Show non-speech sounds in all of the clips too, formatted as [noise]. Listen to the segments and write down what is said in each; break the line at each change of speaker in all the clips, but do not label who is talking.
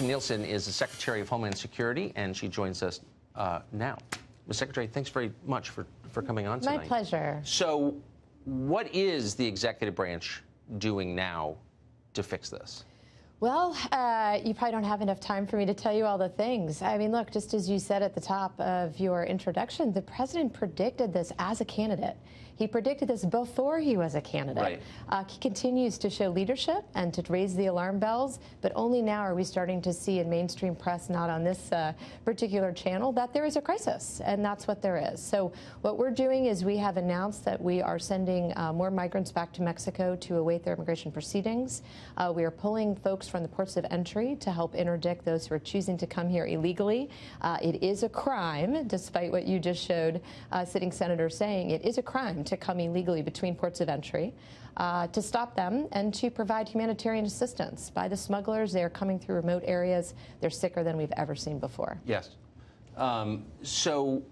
Nielsen is the Secretary of Homeland Security, and she joins us uh, now. Ms. Secretary, thanks very much for, for coming on tonight.
My pleasure.
So, what is the executive branch doing now to fix this?
Well, uh, you probably don't have enough time for me to tell you all the things. I mean, look, just as you said at the top of your introduction, the president predicted this as a candidate. He predicted this before he was a candidate.
Right.
Uh, he continues to show leadership and to raise the alarm bells, but only now are we starting to see in mainstream press, not on this uh, particular channel, that there is a crisis, and that's what there is. So what we're doing is we have announced that we are sending uh, more migrants back to Mexico to await their immigration proceedings. Uh, we are pulling folks from the ports of entry to help interdict those who are choosing to come here illegally. Uh, it is a crime, despite what you just showed uh, sitting senator saying, it is a crime to come illegally between ports of entry. Uh, to stop them and to provide humanitarian assistance by the smugglers. They are coming through remote areas. They're sicker than we've ever seen before.
Yes. Um, so,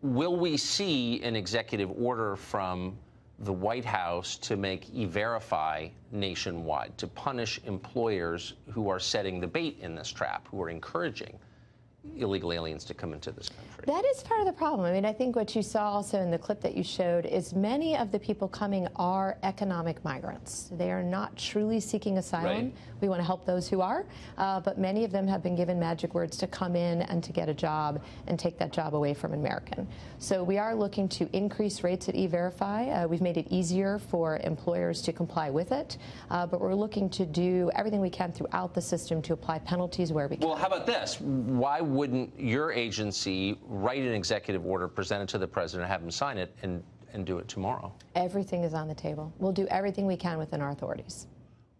will we see an executive order from the White House to make E-Verify nationwide, to punish employers who are setting the bait in this trap, who are encouraging illegal aliens to come into this country.
That is part of the problem. I mean, I think what you saw also in the clip that you showed is many of the people coming are economic migrants. They are not truly seeking asylum.
Right.
We want to help those who are, uh, but many of them have been given magic words to come in and to get a job and take that job away from an American. So we are looking to increase rates at E-Verify. Uh, we've made it easier for employers to comply with it, uh, but we're looking to do everything we can throughout the system to apply penalties where we can.
Well, how about this? Why wouldn't your agency write an executive order, present it to the president, have him sign it, and, and do it tomorrow?
Everything is on the table. We'll do everything we can within our authorities.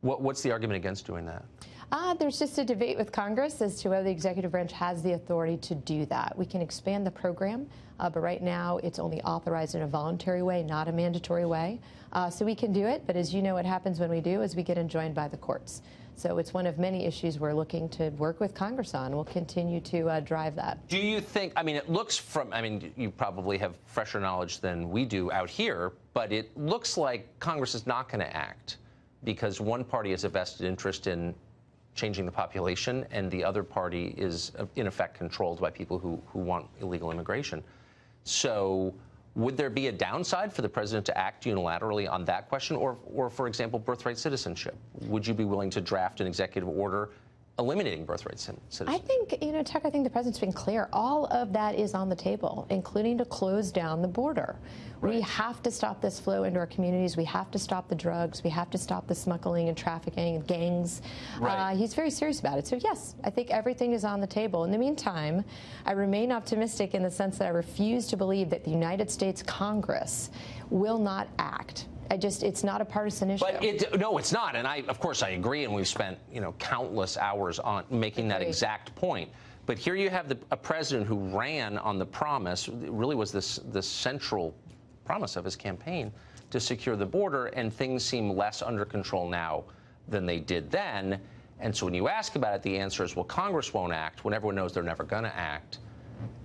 What, what's the argument against doing that?
Uh, there's just a debate with Congress as to whether the executive branch has the authority to do that. We can expand the program, uh, but right now it's only authorized in a voluntary way, not a mandatory way. Uh, so we can do it, but as you know, what happens when we do is we get enjoined by the courts. So it's one of many issues we're looking to work with Congress on. We'll continue to uh, drive that.
Do you think, I mean, it looks from, I mean, you probably have fresher knowledge than we do out here, but it looks like Congress is not going to act because one party has a vested interest in changing the population, and the other party is, uh, in effect, controlled by people who, who want illegal immigration. So, would there be a downside for the president to act unilaterally on that question, or, or for example, birthright citizenship? Would you be willing to draft an executive order eliminating birthright citizenship?
I think, you know, Chuck, I think the president's been clear. All of that is on the table, including to close down the border. Right. We have to stop this flow into our communities. We have to stop the drugs. We have to stop the smuggling and trafficking and gangs.
Right.
Uh, he's very serious about it. So, yes, I think everything is on the table. In the meantime, I remain optimistic in the sense that I refuse to believe that the United States Congress will not act. I just, it's not a partisan issue.
But it, no, it's not. And I, of course, I agree. And we've spent, you know, countless hours on making that exact point. But here you have the, a president who ran on the promise, really was this, this central promise of his campaign to secure the border, and things seem less under control now than they did then. And so when you ask about it, the answer is, well, Congress won't act when everyone knows they're never going to act.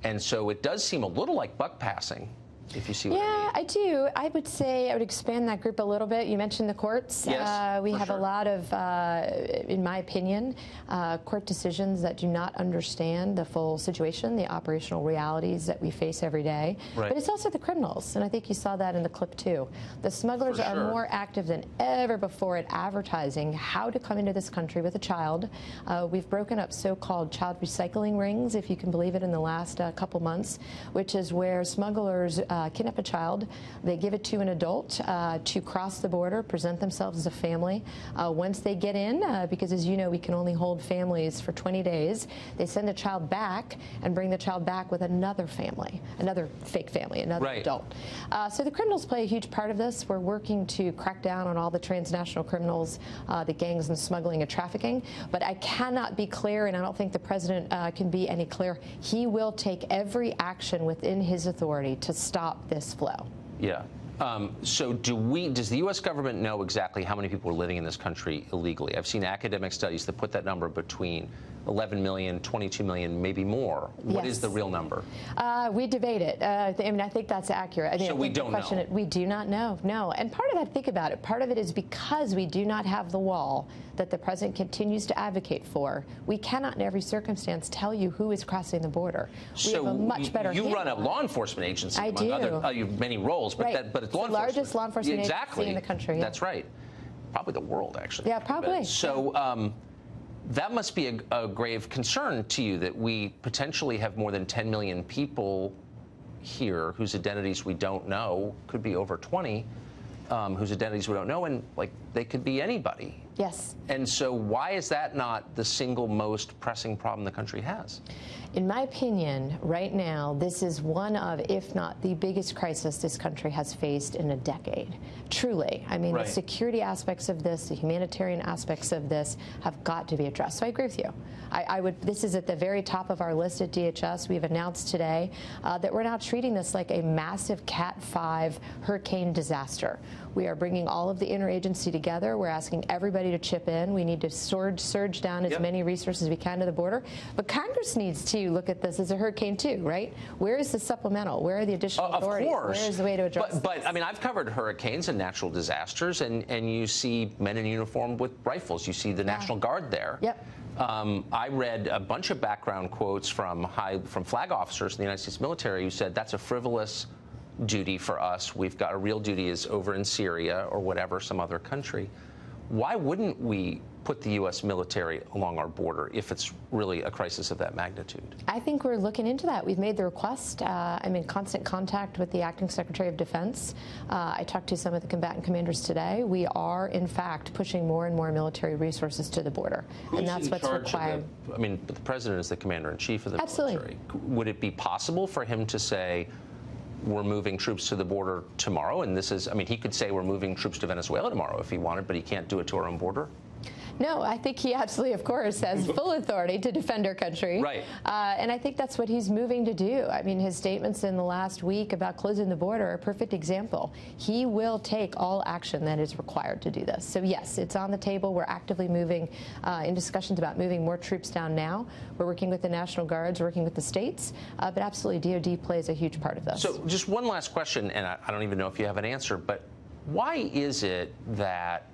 And so it does seem a little like buck passing if you see what
yeah,
I,
mean. I do. I would say I would expand that group a little bit. You mentioned the courts.
Yes,
uh, we have
sure.
a lot of, uh, in my opinion, uh, court decisions that do not understand the full situation, the operational realities that we face every day.
Right.
But it's also the criminals, and I think you saw that in the clip too. The smugglers
For
are more active than ever before at advertising how to come into this country with a child. Uh, we've broken up so-called child recycling rings, if you can believe it, in the last uh, couple months, which is where smugglers uh, kidnap a child, they give it to an adult uh, to cross the border, present themselves as a family. Uh, once they get in, uh, because as you know, we can only hold families for 20 days, they send the child back and bring the child back with another family, another fake family, another
Right.
adult. Uh, so the criminals play a huge part of this. We're working to crack down on all the transnational criminals, uh, the gangs and smuggling and trafficking. But I cannot be clear, and I don't think the president uh, can be any clearer. He will take every action within his authority to stop this flow.
Yeah. Um, so do we? Does the U.S. government know exactly how many people are living in this country illegally? I've seen academic studies that put that number between 11 million, 22 million, maybe more. What is
Yes.
the real number?
Uh, we debate it. Uh, I mean, I think that's accurate. I mean,
So
I
we don't
question,
know.
We do not know. No, and part of that, think about it. Part of it is because we do not have the wall that the president continues to advocate for. We cannot, in every circumstance, tell you who is crossing the border. We
so
have a much better.
you run a law enforcement agency
I
among
do.
other uh, you have many roles, but
Right.
that, but it's law
the largest law enforcement agency
exactly.
in the country, yeah.
That's right. Probably the world, actually.
Yeah, probably.
So. Um, that must be a, a grave concern to you that we potentially have more than 10 million people here whose identities we don't know, could be over 20, um, whose identities we don't know, and like they could be anybody.
Yes.
And so, why is that not the single most pressing problem the country has?
In my opinion, right now, this is one of, if not the biggest crisis this country has faced in a decade. Truly. I mean,
Right.
the security aspects of this, the humanitarian aspects of this have got to be addressed. So I agree with you. I, I would. This is at the very top of our list at DHS. We've announced today uh, that we're now treating this like a massive Cat 5 hurricane disaster. We are bringing all of the interagency together. We're asking everybody to chip in. We need to surge, surge down as
Yep.
many resources as we can to the border. But Congress needs to look at this as a hurricane too, right? Where is the supplemental? Where are the additional
Uh, of
authorities?
course.
Where is the way to address
But, but? I mean, I've covered hurricanes and natural disasters, and, and you see men in uniform with rifles. You see the National Guard there.
Yep.
Um, I read a bunch of background quotes from high from flag officers in the United States military who said that's a frivolous duty for us. We've got a real duty is over in Syria or whatever, some other country. Why wouldn't we put the U.S. military along our border if it's really a crisis of that magnitude?
I think we're looking into that. We've made the request. Uh, I'm in constant contact with the acting secretary of defense. Uh, I talked to some of the combatant commanders today. We are, in fact, pushing more and more military resources to the border, and that's what's required.
the- I mean, the president is the commander in chief of the
Absolutely.
military. Would it be possible for him to say, we're moving troops to the border tomorrow? And this is, I mean, he could say we're moving troops to Venezuela tomorrow if he wanted, but he can't do it to our own border?
No, I think he absolutely, of course, has [laughs] full authority to defend our country.
Right.
Uh, and I think that's what he's moving to do. I mean, his statements in the last week about closing the border are a perfect example. He will take all action that is required to do this. So, yes, it's on the table. We're actively moving uh, in discussions about moving more troops down now. We're working with the National Guards, working with the states. Uh, but absolutely, DoD plays a huge part of this.
So, just one last question, and I, I don't even know if you have an answer, but why is it that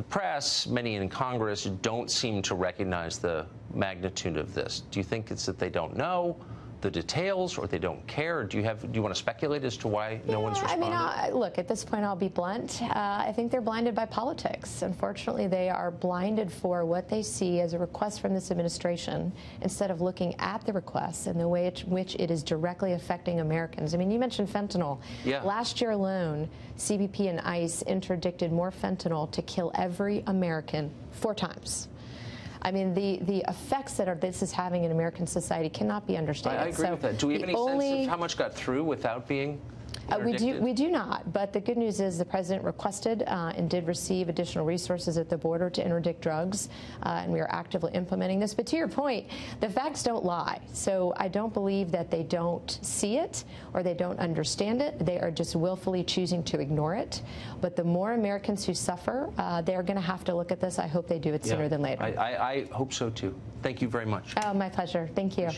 the press, many in Congress, don't seem to recognize the magnitude of this? Do you think it's that they don't know the details, or they don't care? Do you have? Do you want to speculate as to why no one's
Yeah, I mean, I, look, at this point, I'll be blunt. Uh, I think they're blinded by politics. Unfortunately, they are blinded for what they see as a request from this administration instead of looking at the requests and the way in which it is directly affecting Americans. I mean, you mentioned fentanyl.
Yeah.
Last year alone, CBP and ICE interdicted more fentanyl to kill every American four times. I mean, the, the effects that are, this is having in American society cannot be
I,
understated.
I agree
So
with that. Do we have any
only-
sense of how much got through without being
uh, we do. We do not. But the good news is the president requested uh, and did receive additional resources at the border to interdict drugs, uh, and we are actively implementing this. But to your point, the facts don't lie. So I don't believe that they don't see it or they don't understand it. They are just willfully choosing to ignore it. But the more Americans who suffer, uh, they are going to have to look at this. I hope they do it sooner
Yeah.
than later.
I, I, I hope so too. Thank you very much.
oh, my pleasure. Thank you.